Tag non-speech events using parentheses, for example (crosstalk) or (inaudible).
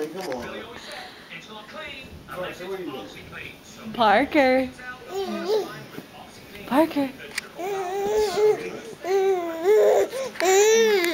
Colin, come on. What are you doing? Parker. Parker. (laughs)